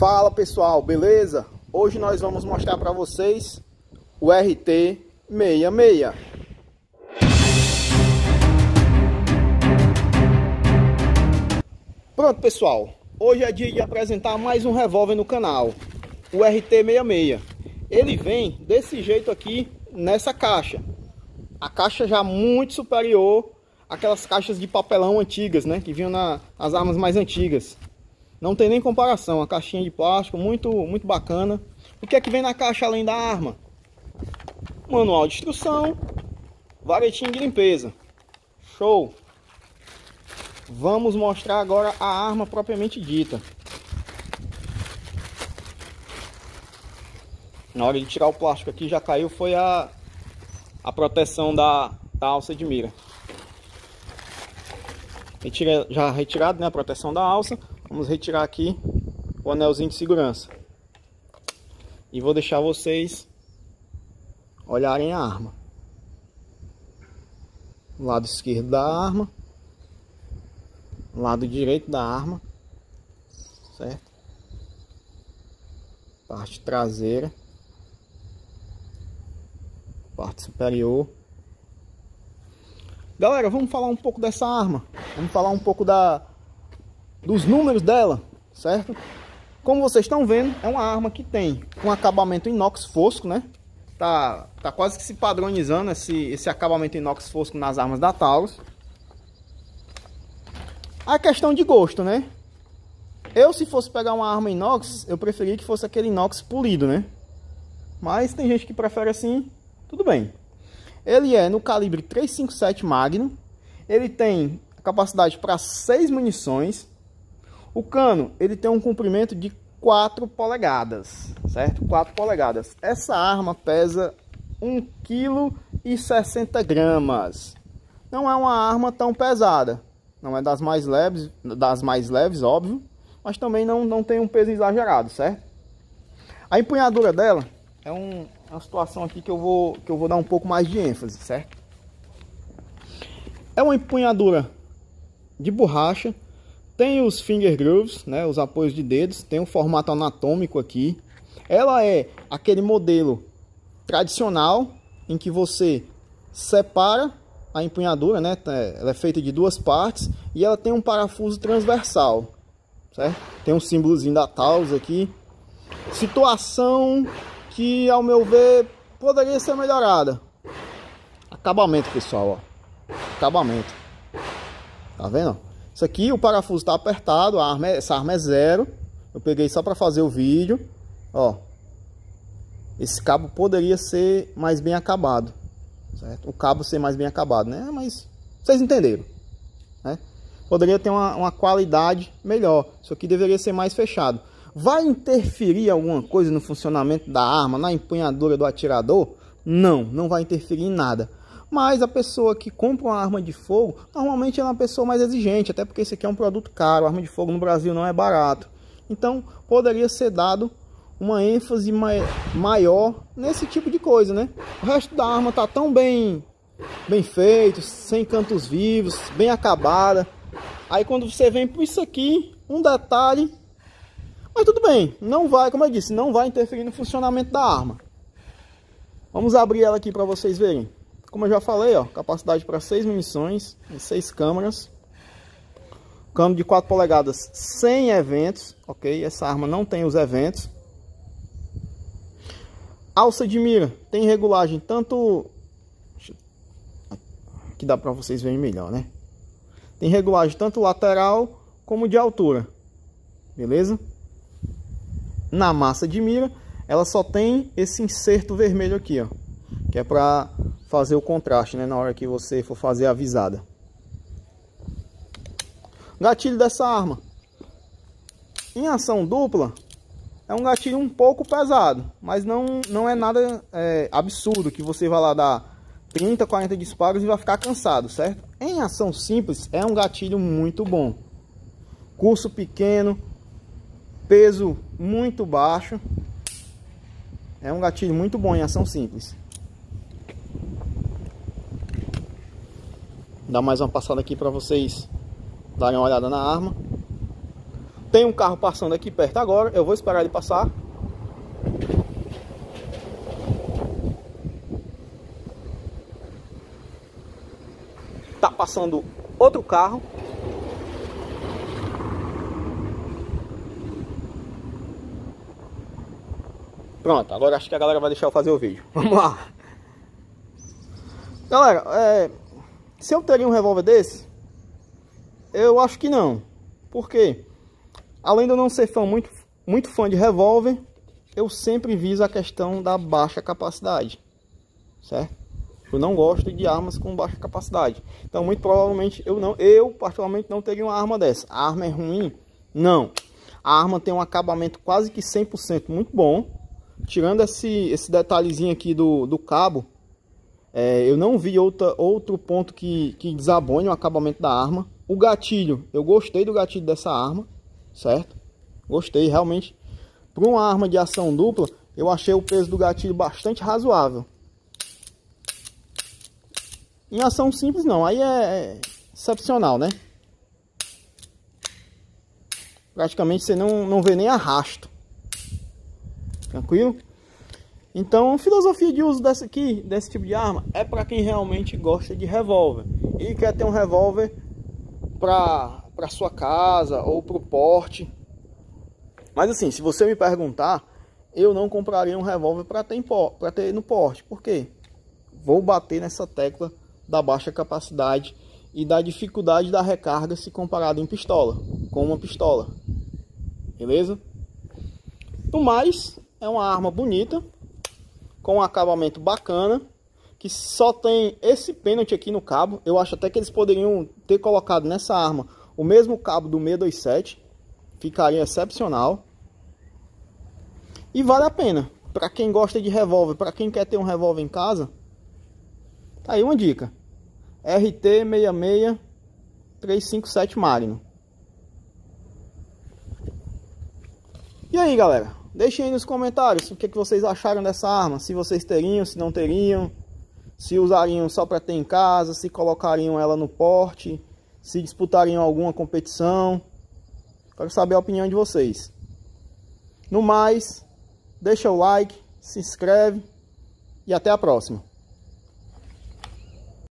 Fala pessoal, beleza? Hoje nós vamos mostrar para vocês o RT66. Pronto pessoal, hoje é dia de apresentar mais um revólver no canal, o RT66. Ele vem desse jeito aqui nessa caixa. A caixa já muito superior àquelas caixas de papelão antigas, né? Que vinham na, nas armas mais antigas. Não tem nem comparação, a caixinha de plástico muito, muito bacana. O que é que vem na caixa além da arma? Manual de instrução, varetinha de limpeza. Show! Vamos mostrar agora a arma propriamente dita. Na hora de tirar o plástico aqui já caiu foi a, a proteção da, da alça de mira. Retira, já retirado né, a proteção da alça. Vamos retirar aqui o anelzinho de segurança. E vou deixar vocês olharem a arma. Lado esquerdo da arma. Lado direito da arma. Certo? Parte traseira. Parte superior. Galera, vamos falar um pouco dessa arma. Vamos falar um pouco da, dos números dela, certo? Como vocês estão vendo, é uma arma que tem um acabamento inox fosco, né? Tá, tá quase que se padronizando esse, esse acabamento inox fosco nas armas da Taurus. A questão de gosto, né? Eu, se fosse pegar uma arma inox, eu preferia que fosse aquele inox polido, né? Mas tem gente que prefere assim, tudo bem. Ele é no calibre 357 Magnum. Ele tem capacidade para 6 munições. O cano, ele tem um comprimento de 4 polegadas, certo? 4 polegadas. Essa arma pesa 1,60 kg. Não é uma arma tão pesada. Não é das mais leves, das mais leves, óbvio, mas também não, não tem um peso exagerado, certo? A empunhadura dela é um, uma situação aqui que eu vou que eu vou dar um pouco mais de ênfase, certo? É uma empunhadura de borracha tem os finger grooves, né, os apoios de dedos, tem um formato anatômico aqui. Ela é aquele modelo tradicional em que você separa a empunhadura, né? Ela é feita de duas partes e ela tem um parafuso transversal, certo? Tem um símbolozinho da Taurus aqui. Situação que, ao meu ver, poderia ser melhorada. Acabamento, pessoal, ó. Acabamento. Tá vendo? Isso aqui, o parafuso está apertado, a arma é, essa arma é zero. Eu peguei só para fazer o vídeo. Ó, esse cabo poderia ser mais bem acabado, certo? O cabo ser mais bem acabado, né? Mas vocês entenderam, né? Poderia ter uma, uma qualidade melhor. Isso aqui deveria ser mais fechado. Vai interferir alguma coisa no funcionamento da arma, na empunhadura do atirador? Não, não vai interferir em nada. Mas a pessoa que compra uma arma de fogo, normalmente é uma pessoa mais exigente, até porque esse aqui é um produto caro, arma de fogo no Brasil não é barato. Então, poderia ser dado uma ênfase maior nesse tipo de coisa, né? O resto da arma tá tão bem bem feito, sem cantos vivos, bem acabada. Aí quando você vem por isso aqui, um detalhe, mas tudo bem, não vai, como eu disse, não vai interferir no funcionamento da arma. Vamos abrir ela aqui para vocês verem. Como eu já falei, ó, capacidade para 6 munições e 6 câmeras. Cano de 4 polegadas sem eventos, ok? Essa arma não tem os eventos. Alça de mira tem regulagem tanto... Que dá para vocês verem melhor, né? Tem regulagem tanto lateral como de altura. Beleza? Na massa de mira, ela só tem esse inserto vermelho aqui, ó. Que é para fazer o contraste, né? Na hora que você for fazer a visada. Gatilho dessa arma. Em ação dupla, é um gatilho um pouco pesado, mas não, não é nada é, absurdo que você vai lá dar 30, 40 disparos e vai ficar cansado, certo? Em ação simples, é um gatilho muito bom. Curso pequeno, peso muito baixo. É um gatilho muito bom em ação simples. Dar mais uma passada aqui para vocês darem uma olhada na arma. Tem um carro passando aqui perto agora, eu vou esperar ele passar. Tá passando outro carro. Pronto, agora acho que a galera vai deixar eu fazer o vídeo. Vamos lá. Galera, é, se eu teria um revólver desse, eu acho que não. Por quê? Além de eu não ser fã, muito, muito fã de revólver, eu sempre viso a questão da baixa capacidade, certo? Eu não gosto de armas com baixa capacidade. Então, muito provavelmente, eu não, eu particularmente não teria uma arma dessa. A arma é ruim? Não. A arma tem um acabamento quase que 100% muito bom. Tirando esse, esse detalhezinho aqui do, do cabo, é, eu não vi outra, outro ponto que, que desabone o acabamento da arma. O gatilho, eu gostei do gatilho dessa arma certo? Gostei, realmente. Para uma arma de ação dupla, eu achei o peso do gatilho bastante razoável. Em ação simples não, aí é excepcional, né? Praticamente você não, não vê nem arrasto. Tranquilo? Então, a filosofia de uso dessa aqui, desse tipo de arma, é para quem realmente gosta de revólver. E quer ter um revólver para para sua casa ou para o porte. Mas assim, se você me perguntar, eu não compraria um revólver para ter, ter no porte. Por quê? Vou bater nessa tecla da baixa capacidade e da dificuldade da recarga se comparado em pistola, com uma pistola. Beleza? No mais, é uma arma bonita, com um acabamento bacana, que só tem esse pênalti aqui no cabo. Eu acho até que eles poderiam ter colocado nessa arma o mesmo cabo do 627 ficaria excepcional. E vale a pena. Para quem gosta de revólver, para quem quer ter um revólver em casa, tá aí uma dica. RT66 357 Magno. E aí, galera? Deixem aí nos comentários o que, que vocês acharam dessa arma. Se vocês teriam, se não teriam. Se usariam só para ter em casa, se colocariam ela no porte se disputariam alguma competição. Quero saber a opinião de vocês. No mais, deixa o like, se inscreve e até a próxima.